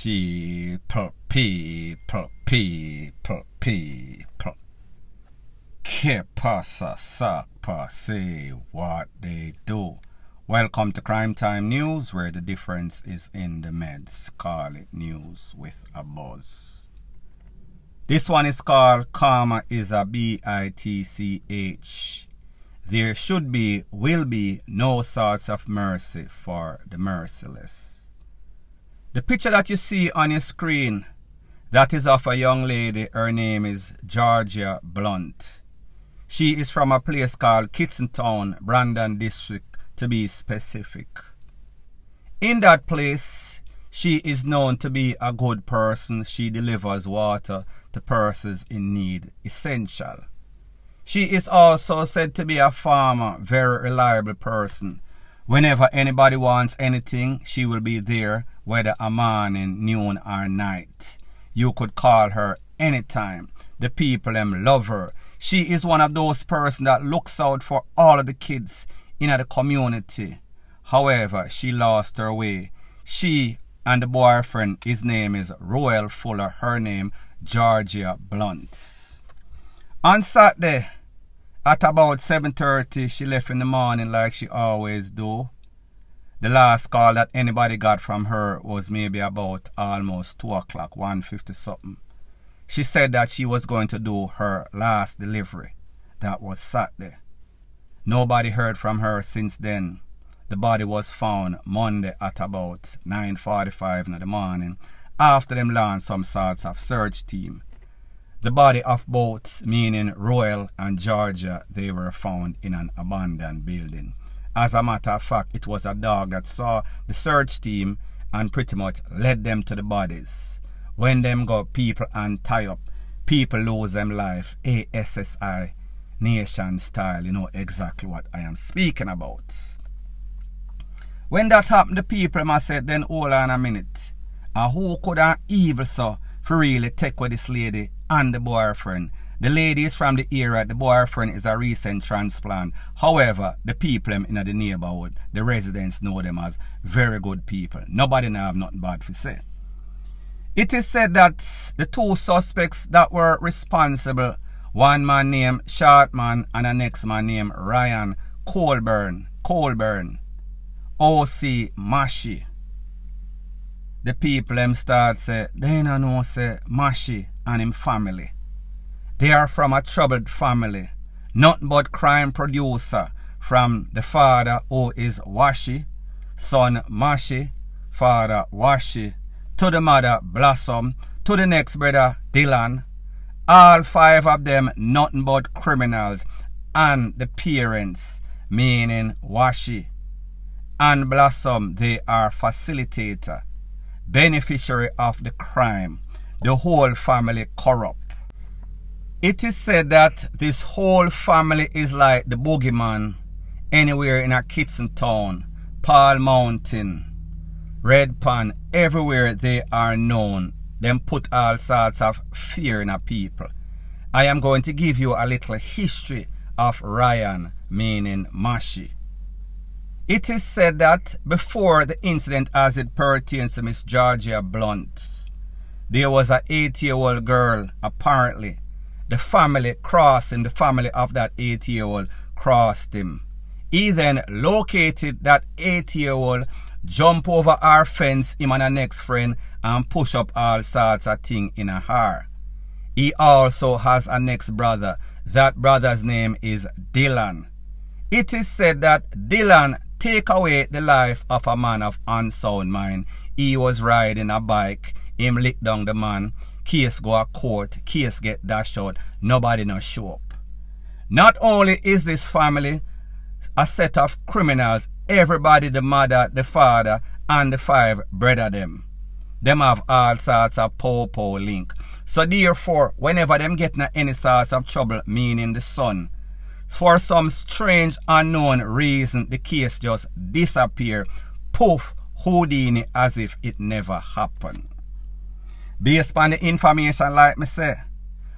People, people, people, people. Que pasa, sapa, say what they do. Welcome to Crime Time News, where the difference is in the meds. Call it news with a buzz. This one is called Karma is a B I T C H. There should be, will be, no sorts of mercy for the merciless. The picture that you see on your screen, that is of a young lady. Her name is Georgia Blunt. She is from a place called Town, Brandon District to be specific. In that place, she is known to be a good person. She delivers water to persons in need, essential. She is also said to be a farmer, very reliable person. Whenever anybody wants anything, she will be there whether a morning, noon, or night. You could call her anytime. The people them love her. She is one of those persons that looks out for all of the kids in the community. However, she lost her way. She and the boyfriend, his name is Royal Fuller, her name Georgia Blunt. On Saturday, at about 7.30, she left in the morning like she always do. The last call that anybody got from her was maybe about almost 2 o'clock, 1.50 something. She said that she was going to do her last delivery. That was Saturday. Nobody heard from her since then. The body was found Monday at about 9.45 in the morning after them launched some sorts of search team. The body of both, meaning Royal and Georgia, they were found in an abandoned building. As a matter of fact, it was a dog that saw the search team and pretty much led them to the bodies. When them got people and tie up, people lose them life. ASSI nation style, you know exactly what I am speaking about. When that happened, the people must say, then hold on a minute. And who could an evil so for really take with this lady and the boyfriend the lady is from the era, the boyfriend is a recent transplant. However, the people in the neighborhood, the residents know them as very good people. Nobody now have nothing bad to say. It is said that the two suspects that were responsible, one man named Shartman and the next man named Ryan Colburn, Colburn, O.C. Mashy. The people them start say, they don't know say Mashy and him family. They are from a troubled family, not but crime producer from the father who is Washi, son Mashy, father Washi, to the mother Blossom, to the next brother Dylan. All five of them nothing but criminals and the parents, meaning Washi and Blossom, they are facilitator, beneficiary of the crime. The whole family corrupt. It is said that this whole family is like the boogeyman anywhere in a Kitson Town, Paul Mountain, Red Pond, everywhere they are known. Them put all sorts of fear in a people. I am going to give you a little history of Ryan, meaning Mashy. It is said that before the incident as it pertains to Miss Georgia Blunt, there was an eight-year-old girl, apparently, the family crossed crossing the family of that eight-year-old crossed him. He then located that eight-year-old, jump over our fence, him and a next friend, and push up all sorts of thing in a her. He also has a next brother. That brother's name is Dylan. It is said that Dylan take away the life of a man of unsound mind. He was riding a bike. Him lick down the man case go a court, case get dashed out, nobody no show up. Not only is this family a set of criminals, everybody, the mother, the father, and the five brother them. Them have all sorts of po-po link. So therefore, whenever them get in any sorts of trouble, meaning the son, for some strange unknown reason, the case just disappear. Poof, Houdini as if it never happened. Based on the information, like me say,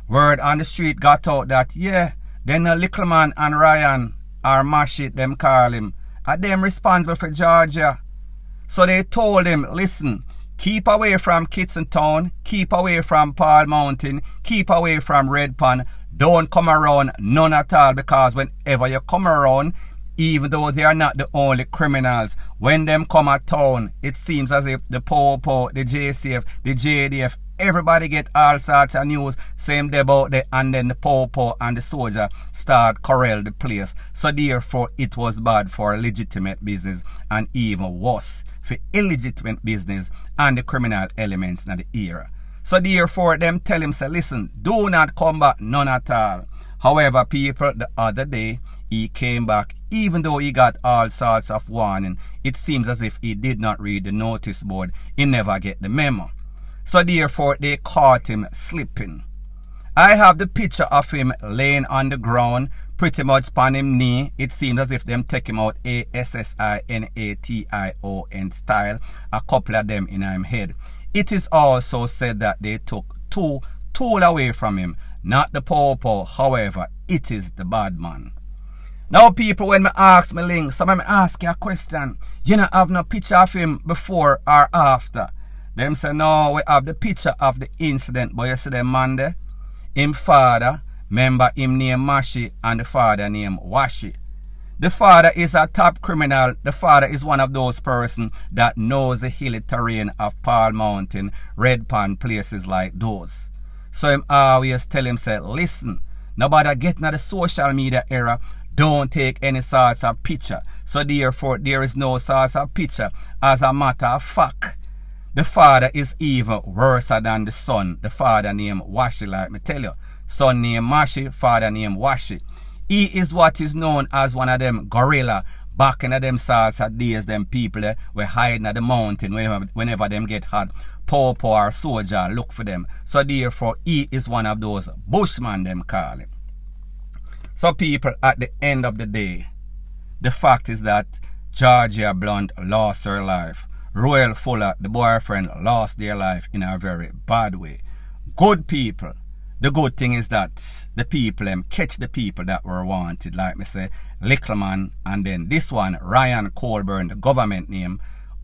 word on the street got out that, yeah, then the little man and Ryan, or Mashit, them call him, are them responsible for Georgia. So they told him, listen, Keep away from Kitson Town. Keep away from Paul Mountain. Keep away from Red Pond. Don't come around none at all because whenever you come around, even though they are not the only criminals, when them come at town, it seems as if the POPO, the JCF, the JDF, everybody get all sorts of news, same day about the, and then the POPO and the soldier start corral the place. So therefore, it was bad for legitimate business and even worse for illegitimate business and the criminal elements in the era. So therefore, them tell him, say, listen, do not come back, none at all. However, people, the other day, he came back, even though he got all sorts of warning. It seems as if he did not read the notice board. He never get the memo. So therefore, they caught him slipping. I have the picture of him laying on the ground, pretty much upon him knee. It seems as if them take him out A-S-S-I-N-A-T-I-O-N style. A couple of them in him head. It is also said that they took two tool away from him. Not the pawpaw, however, it is the bad man. Now people, when me ask me link, some me ask you a question. You know have no picture of him before or after. Them say, no, we have the picture of the incident, but you see the man there? Him father, Remember him name Mashy and the father name Washi. The father is a top criminal. The father is one of those person that knows the hilly terrain of Paul Mountain, Red Pond, places like those. So him always tell him, say, listen, nobody getting at the social media era, don't take any sorts of picture. So therefore, there is no sorts of picture. As a matter of fact, the father is even worse than the son. The father named Washi, like me tell you son named Mashy, father named Washi. He is what is known as one of them gorilla back in them sorts of days, them people eh, were hiding at the mountain whenever, whenever them get hot. Poor, poor soldier look for them. So therefore, he is one of those bushman them call him. So people, at the end of the day, the fact is that Georgia Blunt lost her life. Royal Fuller, the boyfriend, lost their life in a very bad way. Good people, the good thing is that the people um, catch the people that were wanted, like me say, Lickleman, and then this one, Ryan Colburn, the government name,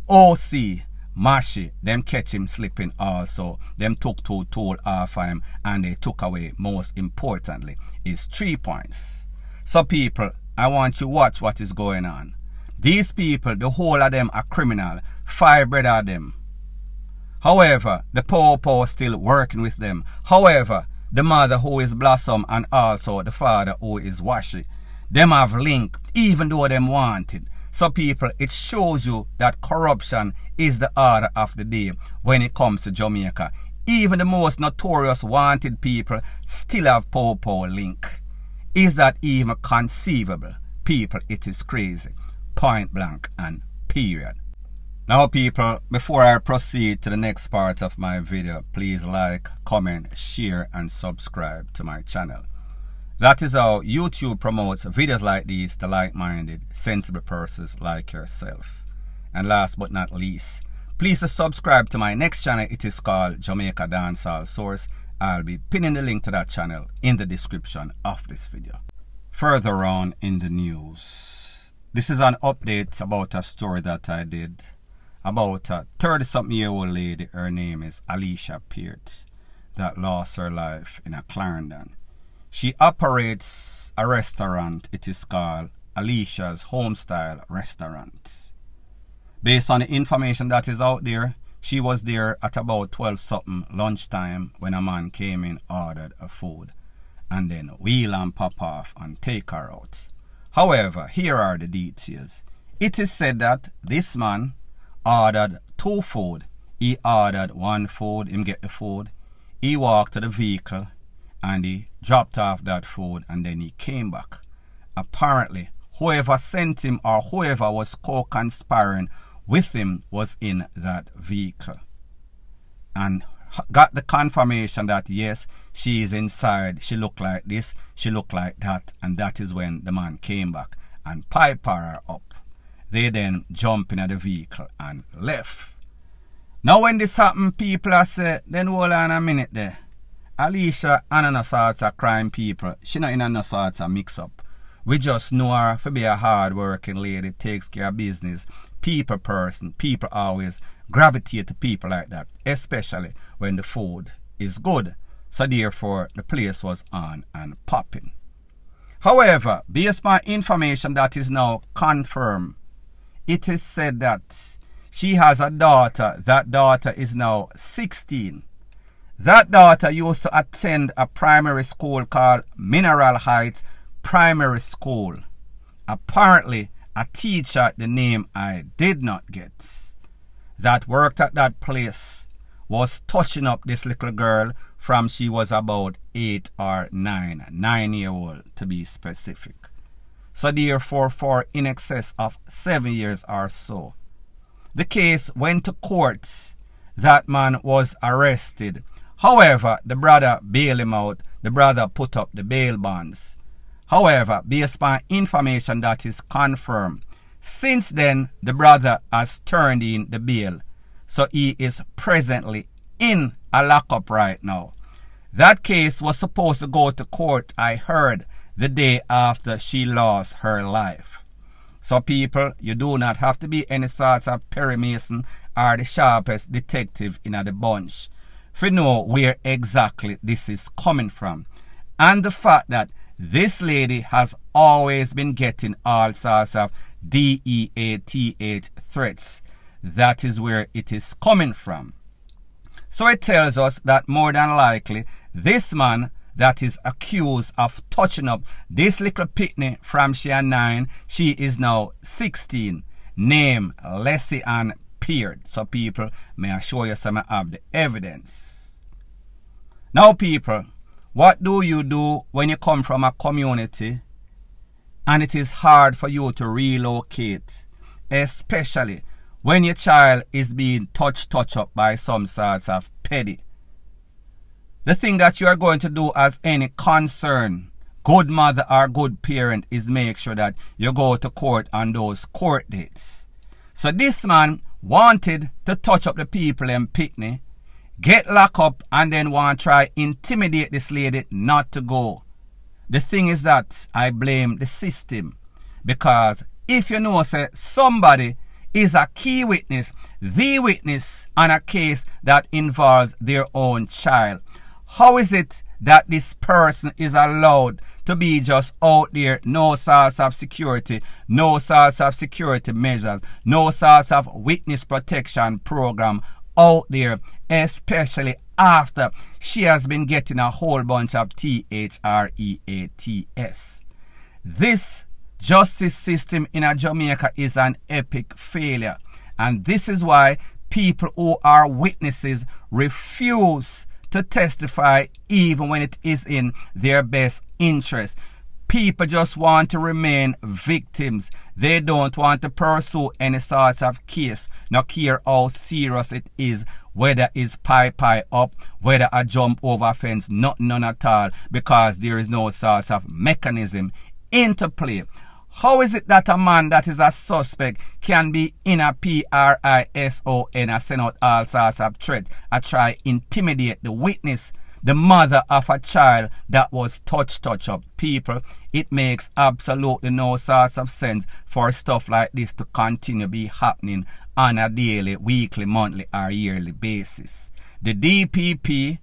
OC, Mashy, them catch him slipping also. Them took two tool off him and they took away, most importantly, is three points. So people, I want you watch what is going on. These people, the whole of them are criminal. Five brother of them. However, the poor poor still working with them. However, the mother who is Blossom and also the father who is Washi. Them have link even though them wanted. So people, it shows you that corruption is the order of the day when it comes to Jamaica. Even the most notorious wanted people still have Popo link. Is that even conceivable? People, it is crazy. Point blank and period. Now people, before I proceed to the next part of my video, please like, comment, share and subscribe to my channel. That is how YouTube promotes videos like these to like-minded, sensible persons like yourself. And last but not least, please subscribe to my next channel. It is called Jamaica Dancehall Source. I'll be pinning the link to that channel in the description of this video. Further on in the news, this is an update about a story that I did about a 30 something year old lady. Her name is Alicia Peart that lost her life in a Clarendon. She operates a restaurant. It is called Alicia's Homestyle Restaurant. Based on the information that is out there, she was there at about 12 something lunchtime when a man came in, ordered a food, and then wheel and pop off and take her out. However, here are the details. It is said that this man ordered two food. He ordered one food, him get the food. He walked to the vehicle and he dropped off that food and then he came back. Apparently, whoever sent him or whoever was co-conspiring with him was in that vehicle. And got the confirmation that yes, she is inside. She looked like this, she looked like that. And that is when the man came back and piped her up. They then jump in the vehicle and left. Now when this happened, people are say, then hold on a minute there. Alicia and no sorts of crime people. She not in no sorts of mix up. We just know her to be a hard working lady, takes care of business, people person, people always gravitate to people like that, especially when the food is good. So therefore, the place was on and popping. However, based on information that is now confirmed, it is said that she has a daughter. That daughter is now 16. That daughter used to attend a primary school called Mineral Heights Primary School. Apparently, a teacher, the name I did not get, that worked at that place was touching up this little girl from she was about 8 or 9, 9 year old to be specific. So therefore for in excess of 7 years or so. The case went to court. That man was arrested. However, the brother bailed him out. The brother put up the bail bonds. However, based on information that is confirmed, since then the brother has turned in the bail. So he is presently in a lockup right now. That case was supposed to go to court, I heard, the day after she lost her life. So people, you do not have to be any sorts of Perry Mason or the sharpest detective in the bunch for know where exactly this is coming from. And the fact that this lady has always been getting all sorts of DEATH threats. That is where it is coming from. So it tells us that more than likely, this man that is accused of touching up this little pitney from she 9, she is now 16, name Leslie Ann Peart. So people, may I show you some of the evidence. Now people, what do you do when you come from a community and it is hard for you to relocate, especially when your child is being touched touch up by some sorts of petty. The thing that you are going to do as any concern, good mother or good parent, is make sure that you go to court on those court dates. So this man wanted to touch up the people in Pitney, get locked up, and then want to try intimidate this lady not to go. The thing is that I blame the system because if you know say somebody is a key witness, the witness on a case that involves their own child. How is it that this person is allowed to be just out there, no sorts of security, no sorts of security measures, no sorts of witness protection program out there, especially after she has been getting a whole bunch of T-H-R-E-A-T-S. This justice system in Jamaica is an epic failure. And this is why people who are witnesses refuse to testify even when it is in their best interest. People just want to remain victims. They don't want to pursue any sorts of case, not care how serious it is, whether it's pie pie up, whether a jump over fence, not none at all, because there is no sorts of mechanism interplay. How is it that a man that is a suspect can be in a P-R-I-S-O-N and send out all sorts of threats and try intimidate the witness, the mother of a child that was touch touch up people? It makes absolutely no of sense for stuff like this to continue be happening on a daily, weekly, monthly or yearly basis. The DPP,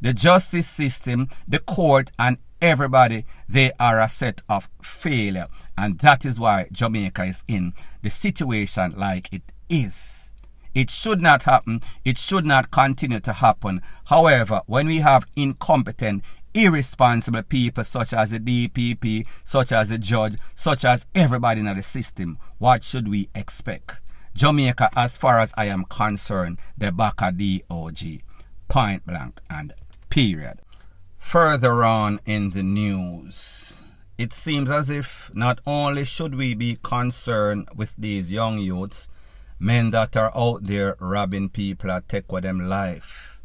the justice system, the court and everybody, they are a set of failure. And that is why Jamaica is in the situation like it is. It should not happen. It should not continue to happen. However, when we have incompetent, irresponsible people such as the DPP, such as the judge, such as everybody in the system, what should we expect? Jamaica, as far as I am concerned, the back of DOG, point blank and period. Further on in the news, it seems as if not only should we be concerned with these young youths, men that are out there robbing people at take with them life.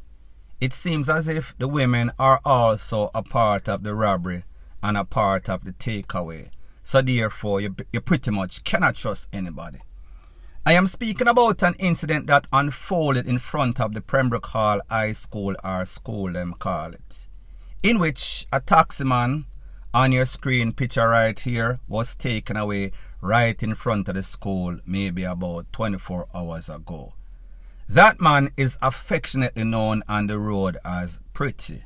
It seems as if the women are also a part of the robbery and a part of the takeaway. So therefore, you, you pretty much cannot trust anybody. I am speaking about an incident that unfolded in front of the Pembroke Hall High School or school them call it in which a taximan on your screen picture right here was taken away right in front of the school maybe about 24 hours ago. That man is affectionately known on the road as Pretty.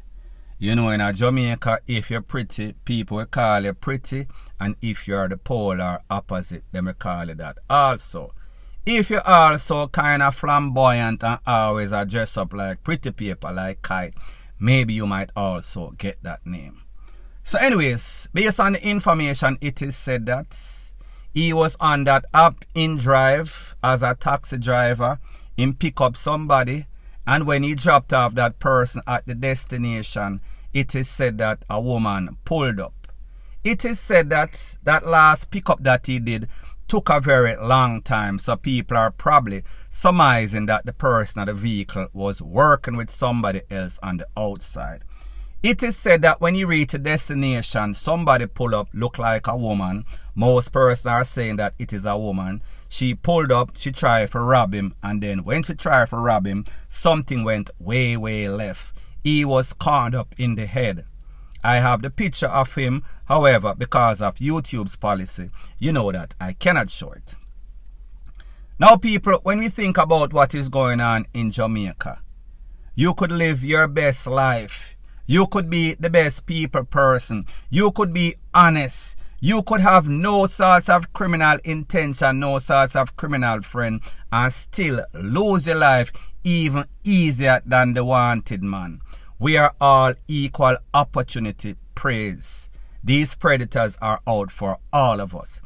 You know, in a Jamaica, if you're pretty, people will call you pretty, and if you're the polar opposite, they will call you that also. If you're also kind of flamboyant and always a dress up like pretty people like Kite, maybe you might also get that name. So anyways, based on the information, it is said that he was on that app InDrive as a taxi driver in pick up somebody and when he dropped off that person at the destination, it is said that a woman pulled up. It is said that that last pickup that he did took a very long time. So people are probably surmising that the person at the vehicle was working with somebody else on the outside. It is said that when you reach a destination, somebody pull up, look like a woman. Most persons are saying that it is a woman. She pulled up, she tried to rob him, and then when she tried to rob him, something went way, way left. He was caught up in the head. I have the picture of him. However, because of YouTube's policy, you know that I cannot show it. Now, people, when we think about what is going on in Jamaica, you could live your best life. You could be the best people person. You could be honest. You could have no sorts of criminal intention, no sorts of criminal friend, and still lose your life even easier than the wanted man. We are all equal opportunity praise. These predators are out for all of us.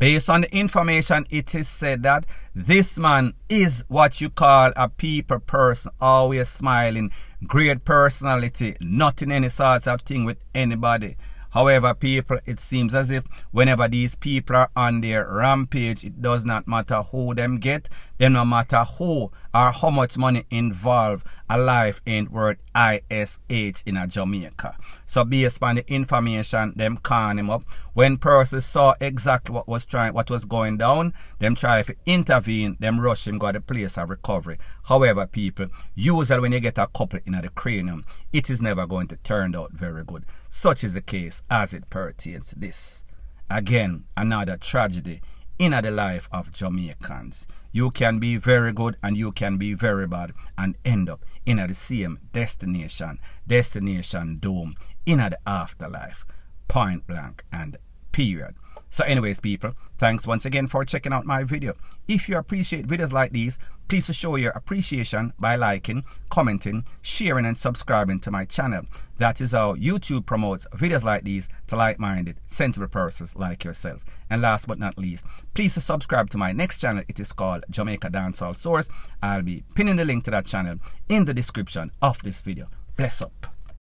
Based on the information, it is said that this man is what you call a people person, always smiling, great personality, not in any sorts of thing with anybody. However, people, it seems as if whenever these people are on their rampage, it does not matter who them get, then no matter who or how much money involved, a life ain't worth ISH in a Jamaica. So based on the information, them calling him up. When persons saw exactly what was trying, what was going down, them try to intervene, them rush him go to the place of recovery. However, people, usually when you get a couple in the cranium, it is never going to turn out very good. Such is the case as it pertains to this. Again, another tragedy in the life of Jamaicans. You can be very good and you can be very bad and end up in the same destination, destination doom, in the afterlife, point blank and period. So anyways, people, thanks once again for checking out my video. If you appreciate videos like these, please show your appreciation by liking, commenting, sharing, and subscribing to my channel. That is how YouTube promotes videos like these to like-minded, sensible persons like yourself. And last but not least, please subscribe to my next channel. It is called Jamaica Dancehall Source. I'll be pinning the link to that channel in the description of this video. Bless up.